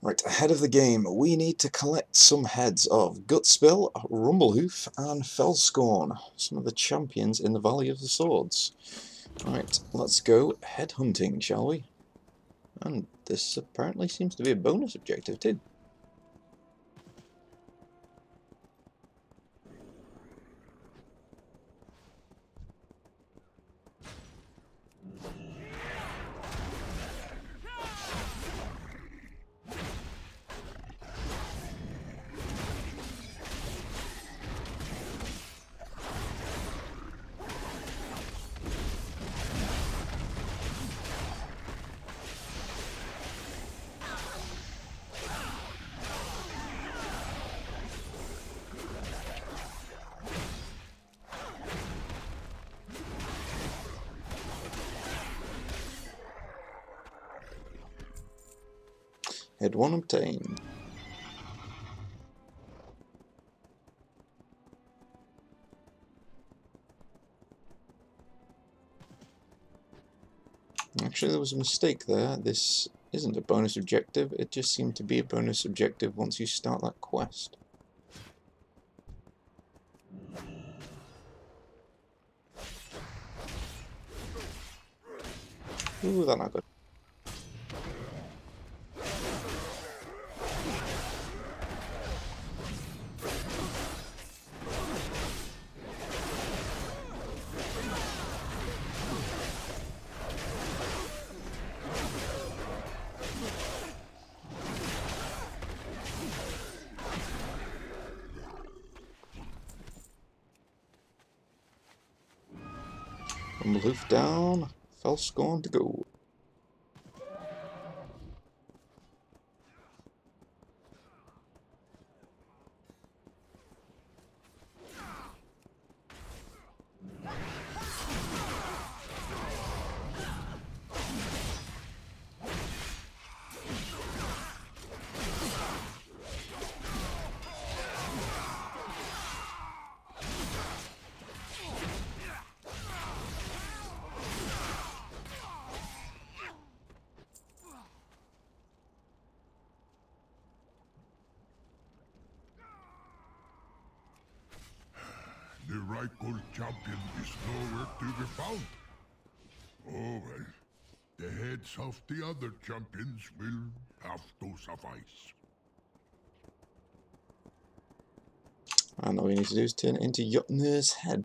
Right, ahead of the game, we need to collect some heads of Gutspill, Rumblehoof, and Felskorn, some of the champions in the Valley of the Swords. Right, let's go head hunting, shall we? And this apparently seems to be a bonus objective too. Head 1 obtained. Actually, there was a mistake there. This isn't a bonus objective, it just seemed to be a bonus objective once you start that quest. Ooh, that's not good. Rumblehoof down, Felskorn to go. Rightful champion is nowhere to be found. Oh well, the heads of the other champions will have to suffice. And all you need to do is turn it into Jotnir's head.